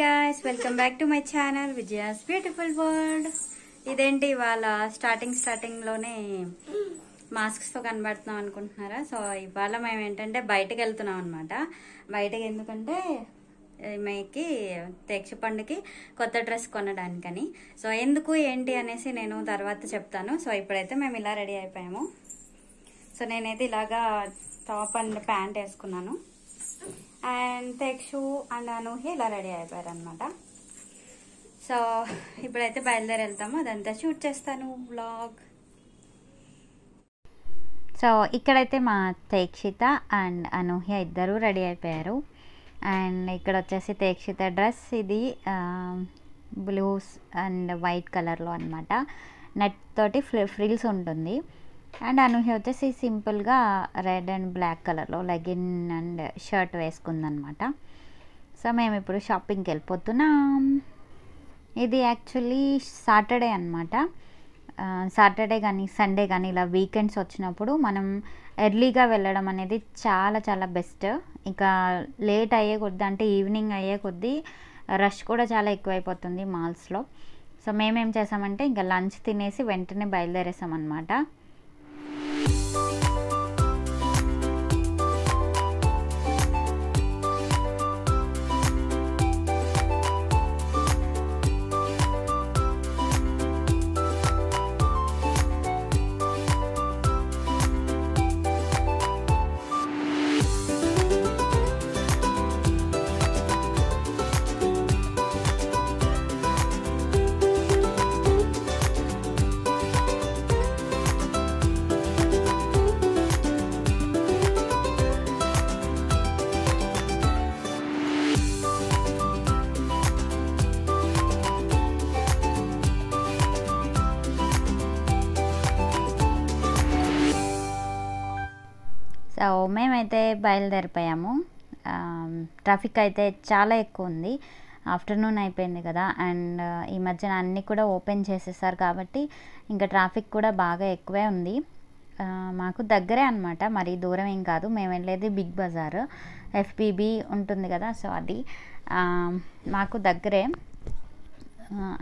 Guys welcome back to my channel Vijaya's beautiful world ఇదేంటి ఇవాళ starting స్టార్టింగ్లోనే మాస్క్స్తో కనబడుతున్నాం అనుకుంటున్నారా? సో ఇవాళ మేము ఏంటంటే బయటకు వెళ్తున్నాం అనమాట బయటకు ఎందుకంటే మేకి తెక్ష పండుకి కొత్త డ్రెస్ కొనడానికని. సో ఎందుకు ఏంటి అనేసి నేను తర్వాత చెప్తాను. సో ఇప్పుడైతే మేము ఇలా రెడీ అయిపోయాము. సో నేనైతే ఇలాగా టాప్ అండ్ ప్యాంట్ వేసుకున్నాను. అండ్ తెక్షు అండ్ అనూహి ఇలా రెడీ అయిపోయారు అనమాట సో ఇప్పుడైతే బయలుదేరి వెళ్తాము అదంతా షూట్ చేస్తాను బ్లాగ్ సో ఇక్కడైతే మా తేక్షిత అండ్ అనూహ్య ఇద్దరు రెడీ అయిపోయారు. అండ్ ఇక్కడ వచ్చేసి తేక్షిత డ్రెస్ ఇది బ్లూస్ అండ్ వైట్ కలర్లో అనమాట నెట్ తోటి ఫ్రిల్స్ ఉంటుంది. అండ్ అనూహ్య వచ్చేసి సింపుల్గా రెడ్ అండ్ బ్లాక్ కలర్లో లెగిన్ అండ్ షర్ట్ వేసుకుందనమాట. సో మేము ఇప్పుడు షాపింగ్కి వెళ్ళిపోతున్నాం. ఇది యాక్చువల్లీ సాటర్డే అనమాట సాటర్డే కానీ సండే కానీ ఇలా వీకెండ్స్ వచ్చినప్పుడు మనం ఎర్లీగా వెళ్ళడం అనేది చాలా చాలా బెస్ట్. ఇంకా లేట్ అయ్యే కొద్ది అంటే ఈవినింగ్ అయ్యే కొద్దీ రష్ కూడా చాలా ఎక్కువైపోతుంది మాల్స్లో. సో మేమేం చేసామంటే ఇంకా లంచ్ తినేసి వెంటనే బయలుదేరేసామన్నమాట. సో అయితే బయలుదేరిపోయాము. ట్రాఫిక్ అయితే చాలా ఎక్కువ ఉంది. ఆఫ్టర్నూన్ అయిపోయింది కదా. అండ్ ఈ మధ్యన అన్నీ కూడా ఓపెన్ చేసేసారు కాబట్టి ఇంకా ట్రాఫిక్ కూడా బాగా ఎక్కువే ఉంది. మాకు దగ్గరే అనమాట మరి దూరం ఏం కాదు. మేము వెళ్ళేది బిగ్ బజార్. ఎఫ్పిబి ఉంటుంది కదా సో అది. మాకు దగ్గరే.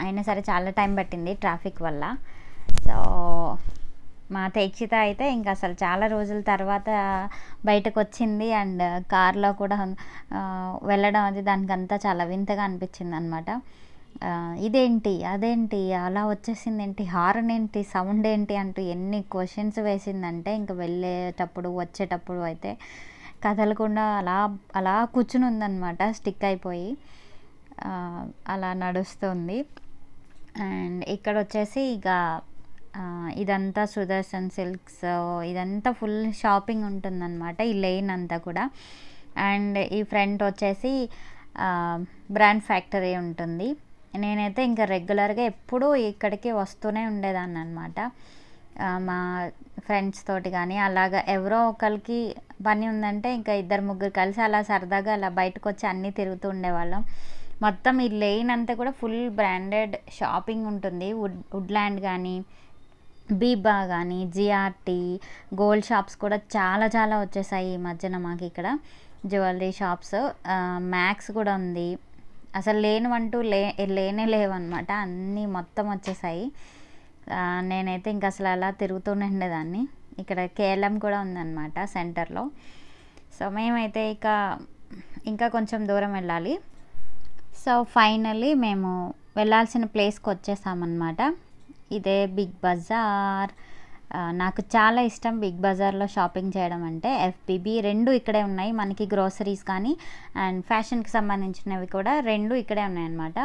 అయినా సరే చాలా టైం పట్టింది ట్రాఫిక్ వల్ల. సో మా దీక్షిత అయితే ఇంకా అసలు చాలా రోజుల తర్వాత బయటకు వచ్చింది అండ్ కార్లో కూడా వెళ్ళడం అది దానికంతా చాలా వింతగా అనిపించింది అనమాట ఇదేంటి అదేంటి అలా వచ్చేసింది ఏంటి హారన్ ఏంటి సౌండ్ ఏంటి అంటూ ఎన్ని క్వశ్చన్స్ వేసిందంటే ఇంకా వెళ్ళేటప్పుడు వచ్చేటప్పుడు అయితే కదలకుండా అలా అలా కూర్చుని ఉందన్నమాట స్టిక్ అయిపోయి అలా నడుస్తుంది. అండ్ ఇక్కడ వచ్చేసి ఇక ఇదంతా సుదర్శన్ సిల్క్స్ ఇదంతా ఫుల్ షాపింగ్ ఉంటుందన్నమాట ఈ లైన్ అంతా కూడా. అండ్ ఈ ఫ్రంట్ వచ్చేసి బ్రాండ్ ఫ్యాక్టరీ ఉంటుంది. నేనైతే ఇంకా రెగ్యులర్గా ఎప్పుడూ ఇక్కడికి వస్తూనే ఉండేదాన్ని అనమాట మా ఫ్రెండ్స్ తోటి కానీ అలాగా ఎవరో ఒకరికి పని ఉందంటే ఇంకా ఇద్దరు ముగ్గురు కలిసి అలా సరదాగా అలా బయటకు వచ్చి అన్నీ తిరుగుతూ ఉండేవాళ్ళం. మొత్తం ఈ లైన్ అంతా కూడా ఫుల్ బ్రాండెడ్ షాపింగ్ ఉంటుంది. వుడ్ వుడ్ల్యాండ్ కానీ బీబా కానీ జిఆర్టీ గోల్డ్ షాప్స్ కూడా చాలా చాలా వచ్చేసాయి ఈ మధ్యన మాకు ఇక్కడ. జ్యువెలరీ షాప్స్ మ్యాక్స్ కూడా ఉంది. అసలు లేనివంటూ లే లేనే లేవన్నమాట. అన్నీ మొత్తం వచ్చేసాయి. నేనైతే ఇంకా అసలు అలా తిరుగుతూనే ఉండేదాన్ని. ఇక్కడ కేఎల్ఎం కూడా ఉందన్నమాట సెంటర్లో. సో మేమైతే ఇక ఇంకా కొంచెం దూరం వెళ్ళాలి. సో ఫైనల్లీ మేము వెళ్ళాల్సిన ప్లేస్కి వచ్చేసామన్నమాట. ఇదే బిగ్ బజార్. నాకు చాలా ఇష్టం బిగ్ బజార్లో షాపింగ్ చేయడం అంటే. ఎఫ్బిబి రెండు ఇక్కడే ఉన్నాయి. మనకి గ్రోసరీస్ కానీ అండ్ ఫ్యాషన్కి సంబంధించినవి కూడా రెండు ఇక్కడే ఉన్నాయన్నమాట.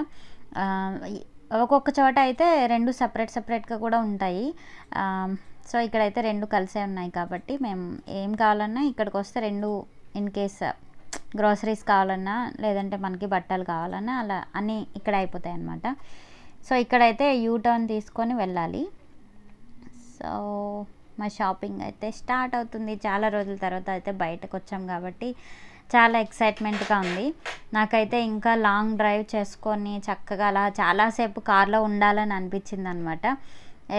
ఒక్కొక్క చోట అయితే రెండు సపరేట్ సపరేట్గా కూడా ఉంటాయి. సో ఇక్కడైతే రెండు కలిసే ఉన్నాయి కాబట్టి మేము ఏం కావాలన్నా ఇక్కడికి వస్తే రెండు ఇన్ కేస్ గ్రోసరీస్ కావాలన్నా లేదంటే మనకి బట్టలు కావాలన్నా అలా అన్నీ ఇక్కడ అయిపోతాయి అన్నమాట సో ఇక్కడైతే యూ టర్న్ తీసుకొని వెళ్ళాలి. సో మా షాపింగ్ అయితే స్టార్ట్ అవుతుంది. చాలా రోజుల తర్వాత అయితే బయటకు వచ్చాం కాబట్టి చాలా ఎక్సైట్మెంట్గా ఉంది. నాకైతే ఇంకా లాంగ్ డ్రైవ్ చేసుకొని చక్కగా అలా చాలాసేపు కార్లో ఉండాలని అనిపించింది అనమాట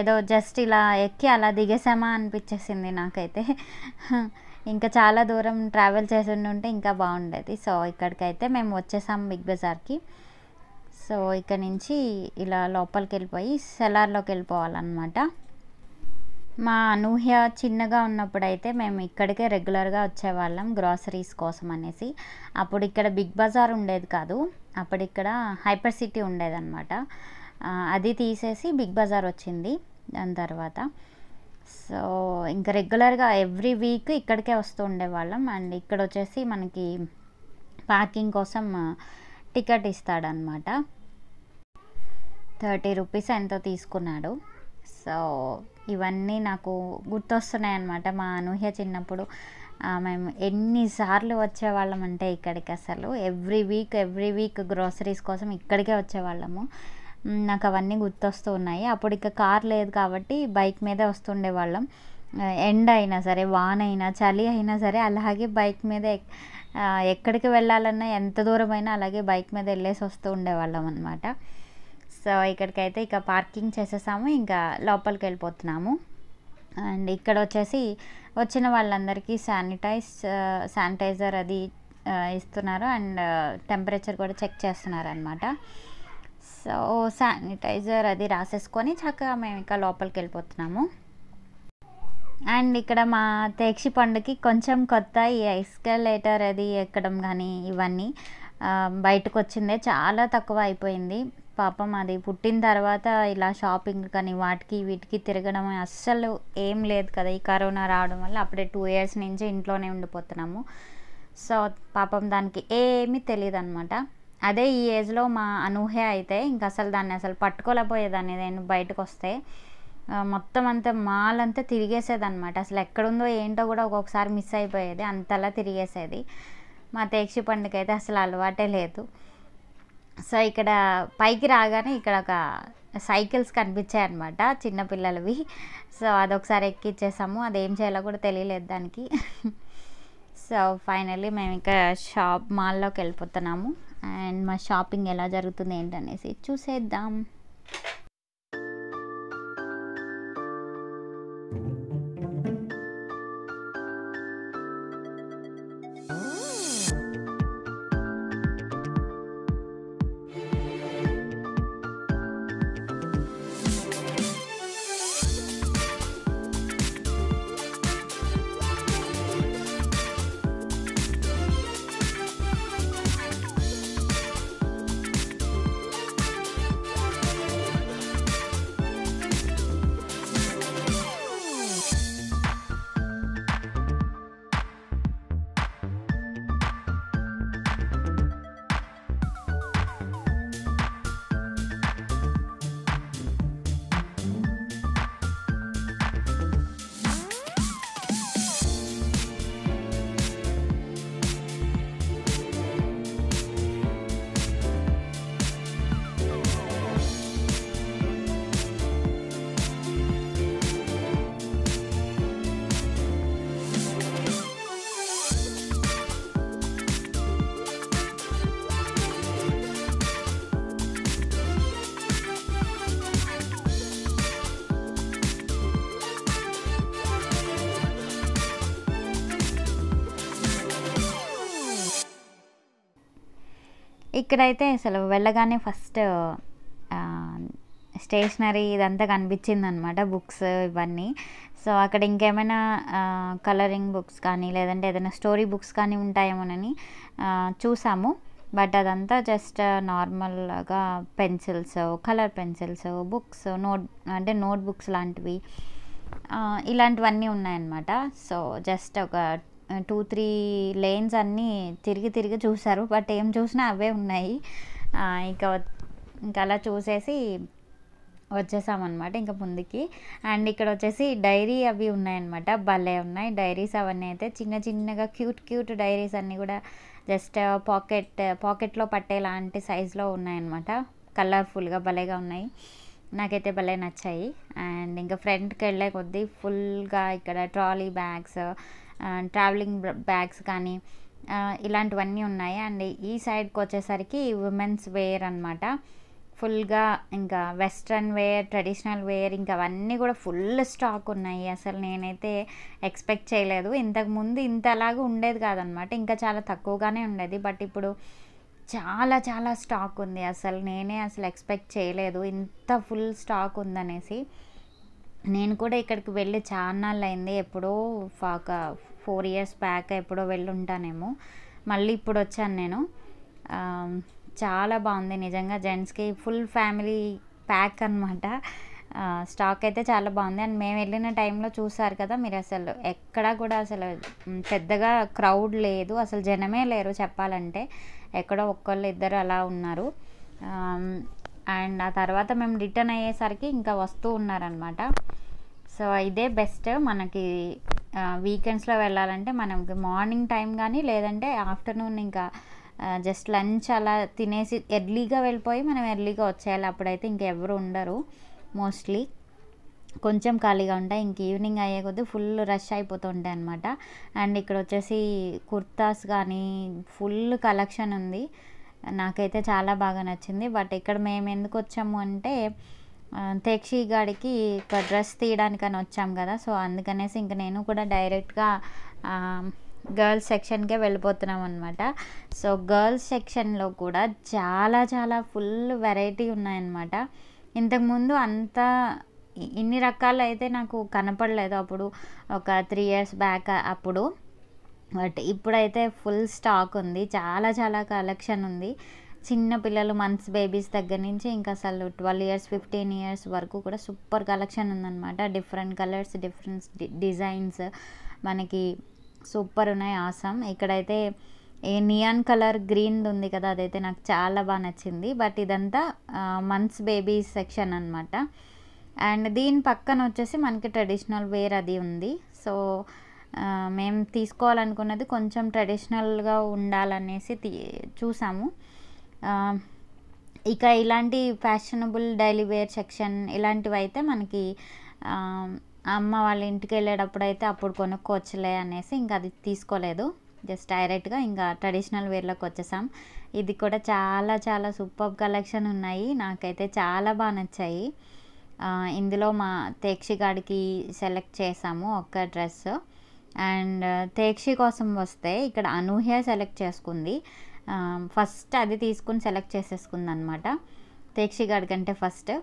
ఏదో జస్ట్ ఇలా ఎక్కి అలా దిగేసామా అనిపించేసింది నాకైతే. ఇంకా చాలా దూరం ట్రావెల్ చేసి ఉంటే ఇంకా బాగుండేది. సో ఇక్కడికైతే మేము వచ్చేసాం బిగ్ బజార్కి. సో ఇక్కడ నుంచి ఇలా లోపలికి వెళ్ళిపోయి సెలార్లోకి వెళ్ళిపోవాలన్నమాట మా అనూహ్య చిన్నగా ఉన్నప్పుడు అయితే మేము ఇక్కడికే రెగ్యులర్గా వచ్చేవాళ్ళం గ్రాసరీస్ కోసం అనేసి. అప్పుడు ఇక్కడ బిగ్ బజార్ ఉండేది కాదు. అప్పుడు ఇక్కడ హైపర్ సిటీ ఉండేదన్నమాట. అది తీసేసి బిగ్ బజార్ వచ్చింది దాని తర్వాత. సో ఇంకా రెగ్యులర్గా ఎవ్రీ వీక్ ఇక్కడికే వస్తూ ఉండేవాళ్ళం. అండ్ ఇక్కడ వచ్చేసి మనకి పార్కింగ్ కోసం టికెట్ ఇస్తాడనమాట థర్టీ రూపీస్ ఎంతో తీసుకున్నాడు. సో ఇవన్నీ నాకు గుర్తొస్తున్నాయి అన్నమాట మా అనూహ్య చిన్నప్పుడు మేము ఎన్నిసార్లు వచ్చేవాళ్ళం అంటే ఇక్కడికి అసలు. Every week every week groceries కోసం ఇక్కడికే వచ్చేవాళ్ళము. నాకు అవన్నీ గుర్తొస్తూ ఉన్నాయి. అప్పుడు ఇక కార్ లేదు కాబట్టి బైక్ మీదే వస్తుండే వాళ్ళం ఎండ అయినా సరే వాన అయినా చలి అయినా సరే అలాగే బైక్ మీద ఎక్కడికి వెళ్ళాలన్నా ఎంత దూరమైనా అలాగే బైక్ మీద వెళ్ళేసి వస్తూ ఉండేవాళ్ళం అనమాట సో ఇక్కడికైతే ఇక పార్కింగ్ చేసేసాము ఇంకా లోపలికి వెళ్ళిపోతున్నాము. అండ్ ఇక్కడ వచ్చేసి వచ్చిన వాళ్ళందరికీ శానిటైజ్ శానిటైజర్ అది ఇస్తున్నారు. అండ్ టెంపరేచర్ కూడా చెక్ చేస్తున్నారు అనమాట సో శానిటైజర్ అది రాసేసుకొని చక్కగా మేము ఇంకా లోపలికి వెళ్ళిపోతున్నాము. అండ్ ఇక్కడ మా తేక్షి పండుకి కొంచెం కొత్త ఈ ఎస్కలేటర్ అది ఎక్కడం కానీ ఇవన్నీ బయటకు వచ్చిందే చాలా తక్కువ అయిపోయింది. పాపం అది పుట్టిన తర్వాత ఇలా షాపింగ్ కానీ వాటికి వీటికి తిరగడం అస్సలు ఏం లేదు కదా. ఈ కరోనా రావడం వల్ల అప్పుడే టూ ఇయర్స్ నుంచి ఇంట్లోనే ఉండిపోతున్నాము. సో పాపం దానికి ఏమీ తెలియదు అనమాట అదే ఈ ఏజ్లో మా అనూహ్య అయితే ఇంకా అసలు దాన్ని అసలు పట్టుకోలేకపోయేదాన్ని. నేను బయటకు వస్తే మొత్తం అంతా మాల్ అంతా తిరిగేసేది అనమాట అసలు ఎక్కడుందో ఏంటో కూడా ఒక్కొక్కసారి మిస్ అయిపోయేది. అంతలా తిరిగేసేది. మా తేక్షి పండుగ అయితే అసలు అలవాటే లేదు. సో ఇక్కడ పైకి రాగానే ఇక్కడ ఒక సైకిల్స్ కనిపించాయి అనమాట చిన్నపిల్లలవి సో అదొకసారి ఎక్కిచ్చేసాము. అది ఏం చేయాలో కూడా తెలియలేదు దానికి. సో ఫైనల్లీ మేము ఇంకా షాప్ మాల్లోకి వెళ్ళిపోతున్నాము. అండ్ మా షాపింగ్ ఎలా జరుగుతుంది ఏంటనేసి చూసేద్దాం. Oh. ఇక్కడైతే అసలు వెళ్ళగానే ఫస్ట్ స్టేషనరీ ఇదంతా కనిపించింది అనమాట బుక్స్ ఇవన్నీ. సో అక్కడ ఇంకేమైనా కలరింగ్ బుక్స్ కానీ లేదంటే ఏదైనా స్టోరీ బుక్స్ కానీ ఉంటాయేమోనని చూసాము. బట్ అదంతా జస్ట్ నార్మల్గా pencils colour pencils books note అంటే నోట్ బుక్స్ లాంటివి ఇలాంటివన్నీ ఉన్నాయన్నమాట. సో జస్ట్ ఒక టూ త్రీ లేన్స్ అన్నీ తిరిగి తిరిగి చూశారు. బట్ ఏం చూసినా అవే ఉన్నాయి. ఇంకా ఇంకా అలా చూసేసి వచ్చేసామన్నమాట ఇంకా ముందుకి. అండ్ ఇక్కడ వచ్చేసి డైరీ అవి ఉన్నాయన్నమాట. భలే ఉన్నాయి డైరీస్ అవన్నీ అయితే. చిన్న చిన్నగా క్యూట్ క్యూట్ డైరీస్ అన్నీ కూడా జస్ట్ పాకెట్ పాకెట్లో పట్టేలాంటి సైజులో ఉన్నాయన్నమాట. కలర్ఫుల్గా భలేగా ఉన్నాయి. నాకైతే భలే నచ్చాయి. అండ్ ఇంకా ఫ్రంట్కి వెళ్ళే కొద్దీ ఫుల్గా ఇక్కడ ట్రాలీ బ్యాగ్స్ ట్రావెలింగ్ బ్యాగ్స్ కానీ ఇలాంటివన్నీ ఉన్నాయి. అండ్ ఈ సైడ్కి వచ్చేసరికి ఉమెన్స్ వేర్ అనమాట ఫుల్గా ఇంకా వెస్ట్రన్ వేర్ ట్రెడిషనల్ వేర్ ఇంకా అవన్నీ కూడా ఫుల్ స్టాక్ ఉన్నాయి. అసలు నేనైతే ఎక్స్పెక్ట్ చేయలేదు. ఇంతకుముందు ఇంతలాగా ఉండేది కాదనమాట ఇంకా చాలా తక్కువగానే ఉండేది. బట్ ఇప్పుడు చాలా చాలా స్టాక్ ఉంది. అసలు నేనే అసలు ఎక్స్పెక్ట్ చేయలేదు. ఇంత ఫుల్ స్టాక్ ఉందనేసి. నేను కూడా ఇక్కడికి వెళ్ళి చాన్నాళ్ళు అయింది ఎప్పుడో ఒక ఫోర్ ఇయర్స్ బ్యాక్ ఎప్పుడో వెళ్ళి ఉంటానేమో మళ్ళీ ఇప్పుడు వచ్చాను నేను. చాలా బాగుంది నిజంగా జెంట్స్కి ఫుల్ ఫ్యామిలీ ప్యాక్ అనమాట స్టాక్ అయితే చాలా బాగుంది. అండ్ మేము వెళ్ళిన టైంలో చూసారు కదా మీరు అసలు. ఎక్కడా కూడా అసలు పెద్దగా క్రౌడ్ లేదు. అసలు జనమే లేరు చెప్పాలంటే. ఎక్కడో ఒక్కళ్ళు ఇద్దరు అలా ఉన్నారు. అండ్ ఆ తర్వాత మేము రిటర్న్ అయ్యేసరికి ఇంకా వస్తూ ఉన్నారనమాట సో ఇదే బెస్ట్ మనకి వీకెండ్స్లో వెళ్ళాలంటే మనకి మార్నింగ్ టైం కానీ లేదంటే ఆఫ్టర్నూన్ ఇంకా జస్ట్ లంచ్ అలా తినేసి ఎర్లీగా వెళ్ళిపోయి మనం ఎర్లీగా వచ్చేయాలి. అప్పుడైతే ఇంకెవరు ఉండరు మోస్ట్లీ కొంచెం ఖాళీగా ఉంటాయి ఇంక ఈవినింగ్ అయ్యే కొద్దీ ఫుల్ రష్ అయిపోతుంటాయి అనమాట అండ్ ఇక్కడ వచ్చేసి కుర్తాస్ కానీ ఫుల్ కలెక్షన్ ఉంది. నాకైతే చాలా బాగా నచ్చింది. బట్ ఇక్కడ మేము ఎందుకు వచ్చాము అంటే తేక్షి గాడికి ఒక డ్రెస్ తీయడానికని వచ్చాం కదా సో అందుకనేసి ఇంక నేను కూడా డైరెక్ట్గా గర్ల్స్ సెక్షన్కే వెళ్ళిపోతున్నాం అనమాట సో గర్ల్స్ సెక్షన్లో కూడా చాలా చాలా ఫుల్ వెరైటీ ఉన్నాయన్నమాట. ఇంతకుముందు అంత ఇన్ని రకాలు అయితే నాకు కనపడలేదు అప్పుడు ఒక త్రీ ఇయర్స్ బ్యాక్ అప్పుడు. బట్ ఇప్పుడైతే ఫుల్ స్టాక్ ఉంది చాలా చాలా కలెక్షన్ ఉంది. చిన్న పిల్లలు మంత్స్ బేబీస్ దగ్గర నుంచి ఇంకా అసలు ట్వెల్వ్ ఇయర్స్ ఫిఫ్టీన్ ఇయర్స్ వరకు కూడా సూపర్ కలెక్షన్ ఉందన్నమాట. డిఫరెంట్ కలర్స్ డిఫరెంట్ డిజైన్స్ మనకి సూపర్ ఉన్నాయి. ఆసం ఇక్కడైతే ఏ నియాన్ కలర్ గ్రీన్ ఉంది కదా అదైతే నాకు చాలా బాగా నచ్చింది. బట్ ఇదంతా మంత్స్ బేబీస్ సెక్షన్ అనమాట అండ్ దీని పక్కన వచ్చేసి మనకి ట్రెడిషనల్ వేర్ అది ఉంది. సో మేము తీసుకోవాలనుకున్నది కొంచెం ట్రెడిషనల్గా ఉండాలనేసి తీ చూసాము. ఇక ఇలాంటి ఫ్యాషనబుల్ డైలీ వేర్ సెక్షన్ ఇలాంటివి అయితే మనకి అమ్మ వాళ్ళ ఇంటికి వెళ్ళేటప్పుడు అయితే అప్పుడు కొనుక్కోవచ్చులే అనేసి ఇంకా అది తీసుకోలేదు. జస్ట్ డైరెక్ట్గా ఇంకా ట్రెడిషనల్ వేర్లోకి వచ్చేసాం. ఇది కూడా చాలా చాలా సూపర్ కలెక్షన్ ఉన్నాయి. నాకైతే చాలా బాగా నచ్చాయి. ఇందులో మా తేక్షిగాడికి సెలెక్ట్ చేసాము ఒక్క డ్రెస్ అండ్ తేక్షి కోసం వస్తే ఇక్కడ అనూహ్య సెలెక్ట్ చేసుకుంది. ఫస్ట్ అది తీసుకుని సెలెక్ట్ చేసేసుకుంది అనమాట తేక్షిగాడి కంటే ఫస్ట్.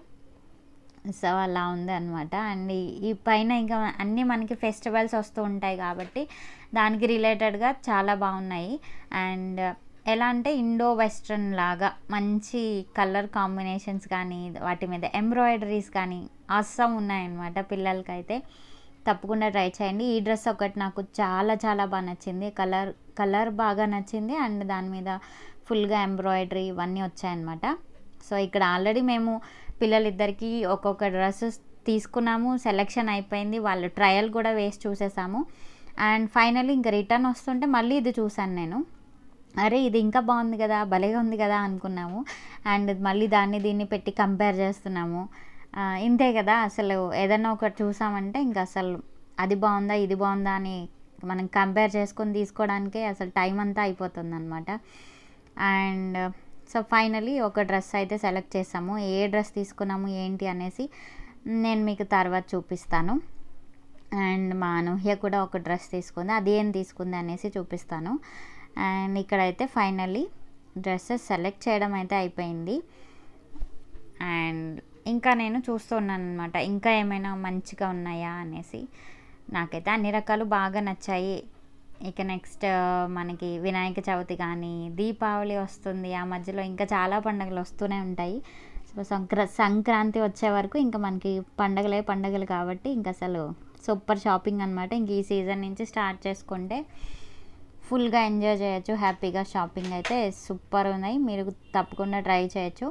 సో అలా ఉంది అనమాట అండ్ ఈ- ఈ పైన ఇంకా అన్నీ మనకి ఫెస్టివల్స్ వస్తూ ఉంటాయి కాబట్టి దానికి రిలేటెడ్గా చాలా బాగున్నాయి. అండ్ ఎలా అంటే ఇండో వెస్ట్రన్ లాగా మంచి కలర్ కాంబినేషన్స్ కానీ వాటి మీద ఎంబ్రాయిడరీస్ కానీ అస్సం ఉన్నాయన్నమాట పిల్లలకైతే. తప్పకుండా ట్రై చేయండి. ఈ డ్రెస్ ఒకటి నాకు చాలా చాలా బాగా నచ్చింది. కలర్ కలర్ బాగా నచ్చింది. అండ్ దాని మీద ఫుల్గా ఎంబ్రాయిడరీ ఇవన్నీ వచ్చాయన్నమాట. సో ఇక్కడ ఆల్రెడీ మేము పిల్లలిద్దరికీ ఒక్కొక్క డ్రెస్సెస్ తీసుకున్నాము. సెలెక్షన్ అయిపోయింది. వాళ్ళు ట్రయల్ కూడా వేసి చూసేసాము. అండ్ ఫైనల్లీ ఇంకా రిటర్న్ వస్తుంటే మళ్ళీ ఇది చూశాను నేను. అరే ఇది ఇంకా బాగుంది కదా భలేగా ఉంది కదా అనుకున్నాము. అండ్ మళ్ళీ దాన్ని దీన్ని పెట్టి కంపేర్ చేస్తున్నాము. ఇంతే కదా అసలు ఏదైనా ఒకటి చూసామంటే ఇంకా అసలు అది బాగుందా ఇది బాగుందా అని మనం కంపేర్ చేసుకొని తీసుకోవడానికే అసలు టైం అంతా అయిపోతుంది అనమాట అండ్ సో ఫైనలీ ఒక డ్రెస్ అయితే సెలెక్ట్ చేసాము. ఏ డ్రెస్ తీసుకున్నాము ఏంటి అనేసి నేను మీకు తర్వాత చూపిస్తాను. అండ్ మా అనూహ్య కూడా ఒక డ్రెస్ తీసుకుంది అది ఏం తీసుకుంది అనేసి చూపిస్తాను. అండ్ ఇక్కడైతే ఫైనల్లీ డ్రెస్సెస్ సెలెక్ట్ చేయడం అయితే అయిపోయింది. అండ్ ఇంకా నేను చూస్తున్నాను అనమాట ఇంకా ఏమైనా మంచిగా ఉన్నాయా అనేసి. నాకైతే అన్ని రకాలు బాగా నచ్చాయి. ఇక నెక్స్ట్ మనకి వినాయక చవితి కానీ దీపావళి వస్తుంది. ఆ మధ్యలో ఇంకా చాలా పండుగలు వస్తూనే ఉంటాయి. సో సంక్ర సంక్రాంతి వచ్చే వరకు ఇంకా మనకి పండగలే పండగలు కాబట్టి ఇంకా అసలు సూపర్ షాపింగ్ అనమాట ఇంక ఈ సీజన్ నుంచి స్టార్ట్ చేసుకుంటే ఫుల్గా ఎంజాయ్ చేయొచ్చు. హ్యాపీగా షాపింగ్ అయితే సూపర్ ఉన్నాయి. మీరు తప్పకుండా ట్రై చేయొచ్చు.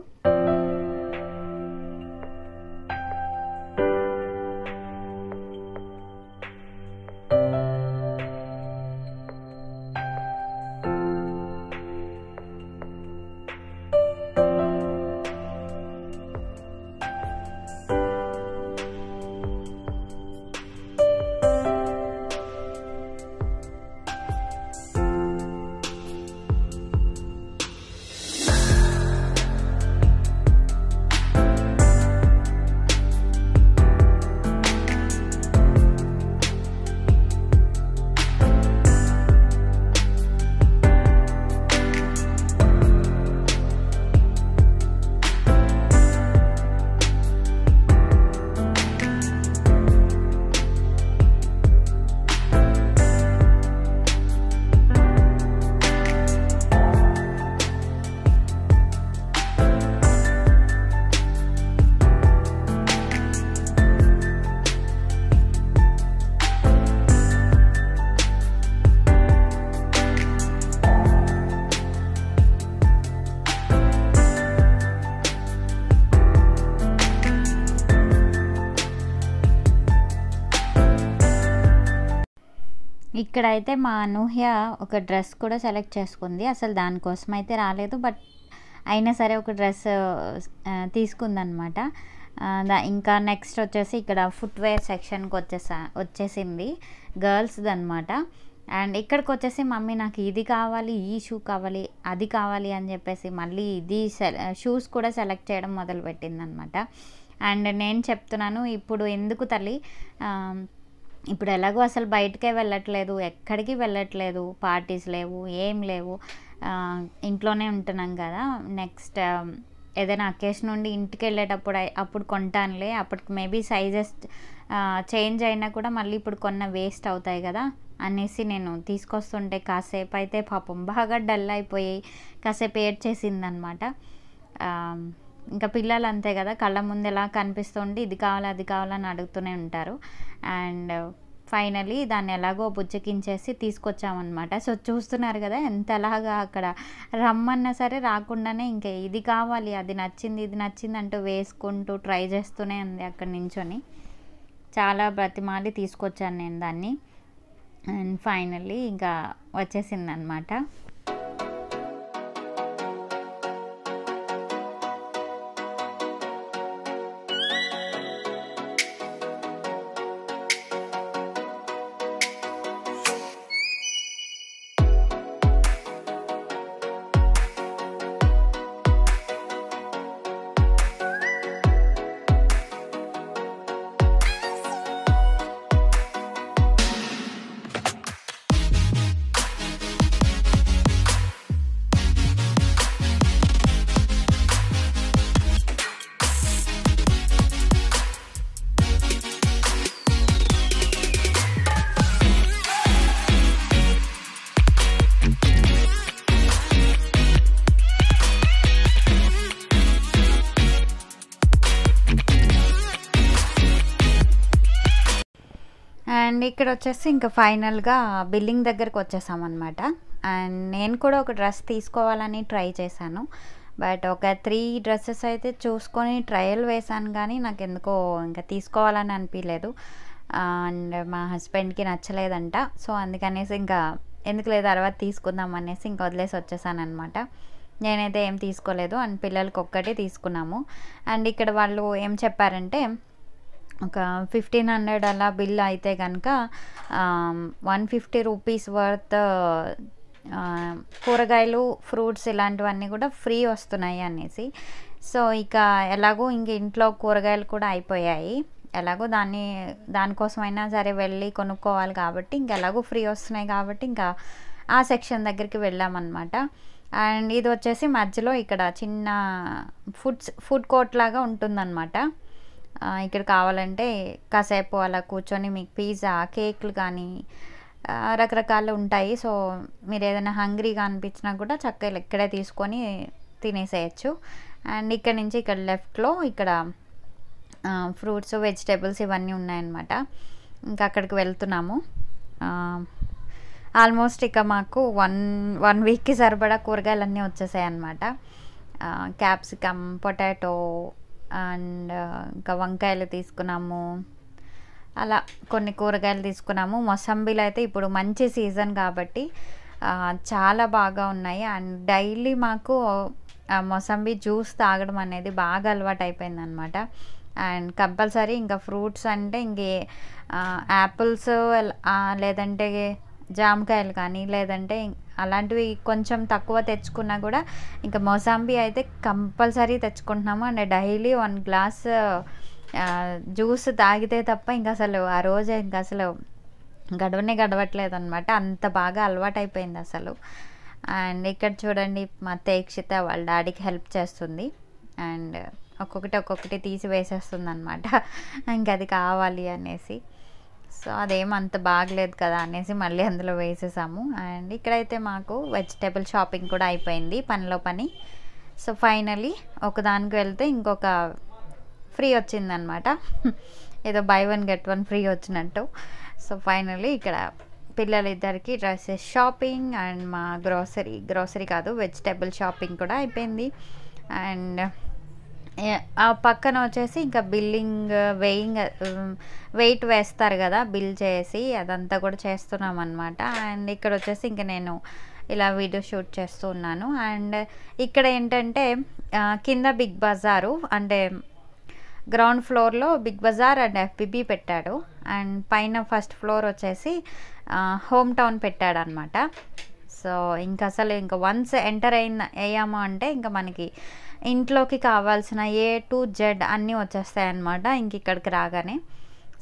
ఇక్కడైతే మా అనూహ్య ఒక డ్రెస్ కూడా సెలెక్ట్ చేసుకుంది. అసలు దానికోసం అయితే రాలేదు బట్ అయినా సరే ఒక డ్రెస్ తీసుకుందనమాట దా ఇంకా నెక్స్ట్ వచ్చేసి ఇక్కడ ఫుట్వేర్ సెక్షన్కి వచ్చేసా వచ్చేసింది గర్ల్స్ది అనమాట అండ్ ఇక్కడికి వచ్చేసి మమ్మీ నాకు ఇది కావాలి ఈ షూ కావాలి అది కావాలి అని చెప్పేసి మళ్ళీ ఇది షూస్ కూడా సెలెక్ట్ చేయడం మొదలుపెట్టింది అనమాట అండ్ నేను చెప్తున్నాను ఇప్పుడు ఎందుకు తల్లి ఇప్పుడు ఎలాగో అసలు బయటకే వెళ్ళట్లేదు ఎక్కడికి వెళ్ళట్లేదు పార్టీస్ లేవు ఏం లేవు. ఇంట్లోనే ఉంటున్నాం కదా. నెక్స్ట్ ఏదైనా అకేషన్ నుండి ఇంటికి వెళ్ళేటప్పుడు అప్పుడు కొంటానులే. అప్పటికి మేబీ సైజెస్ చేంజ్ అయినా కూడా మళ్ళీ ఇప్పుడు కొన్న వేస్ట్ అవుతాయి కదా. అనేసి నేను తీసుకొస్తుంటే కాసేపు అయితే పాపం బాగా డల్ అయిపోయి కాసేపు ఏడ్ చేసిందనమాట ఇంకా పిల్లలు అంతే కదా కళ్ళ ముందు ఎలా కనిపిస్తుంది ఇది కావాలి అది కావాలని అడుగుతూనే ఉంటారు. అండ్ ఫైనలీ దాన్ని ఎలాగో బుజ్జకించేసి తీసుకొచ్చామన్నమాట. సో చూస్తున్నారు కదా ఎంత ఎలాగా అక్కడ రమ్మన్నా సరే రాకుండానే ఇంకా ఇది కావాలి అది నచ్చింది ఇది నచ్చింది అంటూ వేసుకుంటూ ట్రై చేస్తూనే ఉంది అక్కడ నించొని. చాలా బ్రతిమాలి తీసుకొచ్చాను నేను దాన్ని. అండ్ ఫైనల్లీ ఇంకా వచ్చేసింది ఇక్కడ వచ్చేసి ఇంకా ఫైనల్గా బిల్లింగ్ దగ్గరకు వచ్చేసామన్నమాట. అండ్ నేను కూడా ఒక డ్రెస్ తీసుకోవాలని ట్రై చేశాను. బట్ ఒక త్రీ డ్రెస్సెస్ అయితే చూసుకొని ట్రయల్ వేశాను కానీ నాకు ఎందుకో ఇంకా తీసుకోవాలని అనిపించలేదు అండ్ మా హస్బెండ్కి నచ్చలేదంట. సో అందుకనేసి ఇంకా ఎందుకు లేదు తర్వాత తీసుకుందాం అనేసి ఇంకా వదిలేసి వచ్చేసాను అనమాట నేనైతే ఏం తీసుకోలేదు. అండ్ పిల్లలకి ఒక్కటే తీసుకున్నాము. అండ్ ఇక్కడ వాళ్ళు ఏం చెప్పారంటే ఒక ఫిఫ్టీన్ హండ్రెడ్ అలా బిల్ అయితే కనుక వన్ ఫిఫ్టీ రూపీస్ వర్త్ కూరగాయలు ఫ్రూట్స్ ఇలాంటివన్నీ కూడా ఫ్రీ వస్తున్నాయి అనేసి. సో ఇక ఎలాగో ఇంక ఇంట్లో కూరగాయలు కూడా అయిపోయాయి. ఎలాగో దాన్ని దానికోసమైనా సరే వెళ్ళి కొనుక్కోవాలి కాబట్టి ఇంక ఎలాగో ఫ్రీ వస్తున్నాయి కాబట్టి ఇంకా ఆ సెక్షన్ దగ్గరికి వెళ్ళామన్నమాట. అండ్ ఇది వచ్చేసి మధ్యలో ఇక్కడ చిన్న ఫుడ్స్ ఫుడ్ కోర్ట్ లాగా ఉంటుందన్నమాట. ఇక్కడ కావాలంటే కాసేపు అలా కూర్చొని మీకు పిజ్జా కేక్లు కానీ రకరకాలు ఉంటాయి. సో మీరు ఏదైనా హంగ్రీగా అనిపించినా కూడా చక్కగా ఇక్కడే తీసుకొని తినేసేయచ్చు. అండ్ ఇక్కడ నుంచి ఇక్కడ లెఫ్ట్లో ఇక్కడ ఫ్రూట్స్ వెజిటేబుల్స్ ఇవన్నీ ఉన్నాయన్నమాట. ఇంకా అక్కడికి వెళ్తున్నాము. ఆల్మోస్ట్ ఇక మాకు వన్ వన్ వీక్కి సరిపడా కూరగాయలన్నీ వచ్చేసాయి అన్నమాట క్యాప్సికమ్ పొటాటో అండ్ ఇంకా వంకాయలు తీసుకున్నాము. అలా కొన్ని కూరగాయలు తీసుకున్నాము. మొసంబీలు అయితే ఇప్పుడు మంచి సీజన్ కాబట్టి చాలా బాగా ఉన్నాయి. అండ్ డైలీ మాకు మొసంబి మొసంబీ జ్యూస్ తాగడం అనేది బాగా అలవాటు అయిపోయింది అనమాట అండ్ కంపల్సరీ ఇంకా ఫ్రూట్స్ అంటే ఇంకే యాపిల్స్ లేదంటే జామకాయలు కానీ లేదంటే అలాంటివి కొంచెం తక్కువ తెచ్చుకున్నా కూడా ఇంకా మొసాంబీ అయితే compulsory తెచ్చుకుంటున్నాము. And daily one glass juice తాగితే తప్ప ఇంకా అసలు ఆ రోజు ఇంకా అసలు గడవనే గడవట్లేదు అనమాట అంత బాగా అలవాటు అయిపోయింది అసలు. అండ్ ఇక్కడ చూడండి మా తేక్షిత వాళ్ళ డాడీకి హెల్ప్ చేస్తుంది. అండ్ ఒక్కొక్కటి ఒక్కొక్కటి తీసి వేసేస్తుంది అనమాట ఇంకా అది కావాలి అనేసి. సో అదేం అంత బాగలేదు కదా అనేసి మళ్ళీ అందులో వేసేసాము. అండ్ ఇక్కడైతే మాకు వెజిటేబుల్ షాపింగ్ కూడా అయిపోయింది పనిలో పని. సో ఫైనలీ ఒకదానికి వెళ్తే ఇంకొక ఫ్రీ వచ్చిందనమాట. ఏదో buy one get one free వచ్చినట్టు. సో ఫైనలీ ఇక్కడ పిల్లలిద్దరికి డ్రెస్సెస్ షాపింగ్ అండ్ మా గ్రోసరీ గ్రోసరీ కాదు వెజిటేబుల్ షాపింగ్ కూడా అయిపోయింది. అండ్ ఆ పక్కన వచ్చేసి ఇంకా బిల్లింగ్ వెయింగ్ వెయిట్ వేస్తారు కదా బిల్ చేసి అదంతా కూడా చేస్తున్నాం అనమాట అండ్ ఇక్కడ వచ్చేసి ఇంకా నేను ఇలా వీడియో షూట్ చేస్తూ ఉన్నాను. అండ్ ఇక్కడ ఏంటంటే కింద బిగ్ బజారు అంటే గ్రౌండ్ ఫ్లోర్లో బిగ్ బజార్ అండ్ ఎఫ్బిబి పెట్టాడు. అండ్ పైన ఫస్ట్ ఫ్లోర్ వచ్చేసి హోమ్ టౌన్ పెట్టాడు అనమాట సో ఇంకా అసలు ఇంకా వన్స్ ఎంటర్ అయిన అయ్యాము అంటే ఇంకా మనకి ఇంట్లోకి కావాల్సిన ఏ టు జెడ్ అన్నీ వచ్చేస్తాయి అన్నమాట ఇంక ఇక్కడికి రాగానే.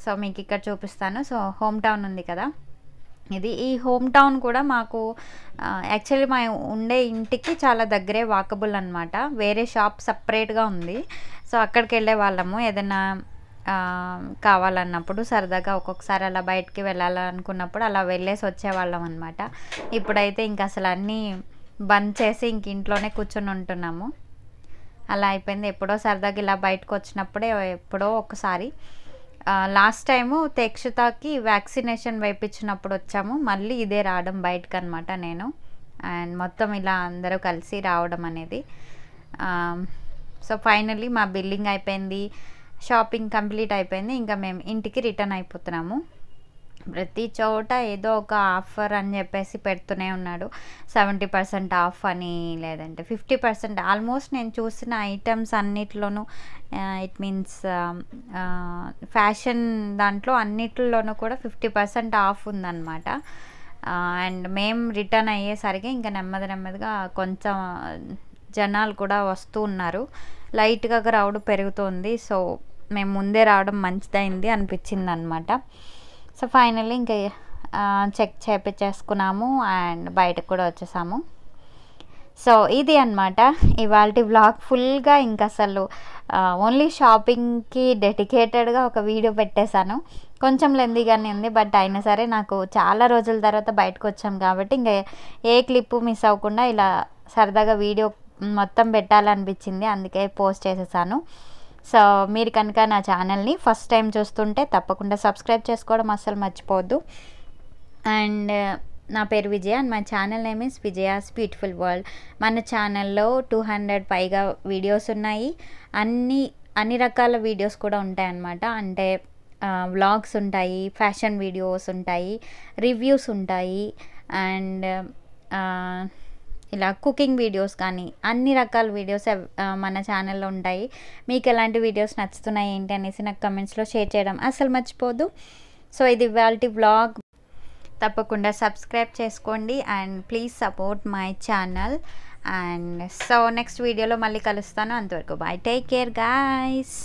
సో మీకు ఇక్కడ చూపిస్తాను. సో హోమ్ టౌన్ ఉంది కదా. ఇది ఈ హోమ్ టౌన్ కూడా మాకు యాక్చువల్లీ మా ఉండే ఇంటికి చాలా దగ్గరే వాకబుల్ అనమాట వేరే షాప్ సపరేట్గా ఉంది. సో అక్కడికి వెళ్ళే వాళ్ళము ఏదైనా కావాలన్నప్పుడు సరదాగా ఒక్కొక్కసారి అలా బయటికి వెళ్ళాలనుకున్నప్పుడు అలా వెళ్ళేసి వచ్చేవాళ్ళం అనమాట ఇప్పుడైతే ఇంక అసలు అన్నీ బంద్ చేసి ఇంక ఇంట్లోనే కూర్చొని ఉంటున్నాము. అలా అయిపోయింది. ఎప్పుడో సరదాగా ఇలా బయటకు వచ్చినప్పుడే ఎప్పుడో ఒకసారి. లాస్ట్ టైము తెక్షితాకి వ్యాక్సినేషన్ వేయించినప్పుడు వచ్చాము. మళ్ళీ ఇదే రావడం బయటకు అనమాట నేను. అండ్ మొత్తం ఇలా అందరూ కలిసి రావడం అనేది. సో ఫైనల్లీ మా బిల్లింగ్ అయిపోయింది. షాపింగ్ కంప్లీట్ అయిపోయింది. ఇంకా మేము ఇంటికి రిటర్న్ అయిపోతున్నాము. ప్రతి చోట ఏదో ఒక ఆఫర్ అని చెప్పేసి పెడుతూనే ఉన్నాడు. సెవెంటీ పర్సెంట్ ఆఫ్ అని లేదంటే ఫిఫ్టీ పర్సెంట్. ఆల్మోస్ట్ నేను చూసిన ఐటమ్స్ అన్నిట్లోనూ ఇట్ మీన్స్ ఫ్యాషన్ దాంట్లో అన్నిట్లోనూ కూడా ఫిఫ్టీ పర్సెంట్ ఆఫ్ ఉందన్నమాట. అండ్ మేము రిటర్న్ అయ్యేసరికి ఇంకా నెమ్మది నెమ్మదిగా కొంచెం జనాలు కూడా వస్తూ ఉన్నారు. లైట్గా క్రౌడ్ పెరుగుతుంది. సో మేము ముందే రావడం మంచిదైంది అనిపించింది అనమాట సో ఫైనల్లీ ఇంకా చెక్ చేపించేసుకున్నాము అండ్ బయటకు కూడా వచ్చేసాము. సో ఇది అనమాట ఇవాళ వ్లాగ్ ఫుల్గా ఇంకా అసలు ఓన్లీ షాపింగ్కి డెడికేటెడ్గా ఒక వీడియో పెట్టేశాను. కొంచెం లెందీగానే ఉంది బట్ అయినా సరే నాకు చాలా రోజుల తర్వాత బయటకు వచ్చాం కాబట్టి ఇంకా ఏ క్లిప్పు మిస్ అవ్వకుండా ఇలా సరదాగా వీడియో మొత్తం పెట్టాలనిపించింది అందుకే పోస్ట్ చేసేసాను. సో మీరు కనుక నా ఛానల్ని ఫస్ట్ టైం చూస్తుంటే తప్పకుండా సబ్స్క్రైబ్ చేసుకోవడం అస్సలు మర్చిపోవద్దు. అండ్ uh, నా పేరు విజయ అండ్ మా channel name is Vijaya's beautiful world. మన ఛానల్లో టూ హండ్రెడ్ పైగా వీడియోస్ ఉన్నాయి. అన్ని అన్ని రకాల వీడియోస్ కూడా ఉంటాయన్నమాట. అంటే వ్లాగ్స్ ఉంటాయి ఫ్యాషన్ వీడియోస్ ఉంటాయి రివ్యూస్ ఉంటాయి. అండ్ ఇలా కుకింగ్ వీడియోస్ కానీ అన్ని రకాల వీడియోస్ మన ఛానల్లో ఉంటాయి. మీకు ఎలాంటి వీడియోస్ నచ్చుతున్నాయి ఏంటి అనేసి నాకు కమెంట్స్లో షేర్ చేయడం అసలు మర్చిపోదు. సో ఇది ఇవాళ వ్లాగ్. తప్పకుండా సబ్స్క్రైబ్ చేసుకోండి and please support my channel. And so next వీడియోలో మళ్ళీ కలుస్తాను. అంతవరకు బాయ్. Take care guys.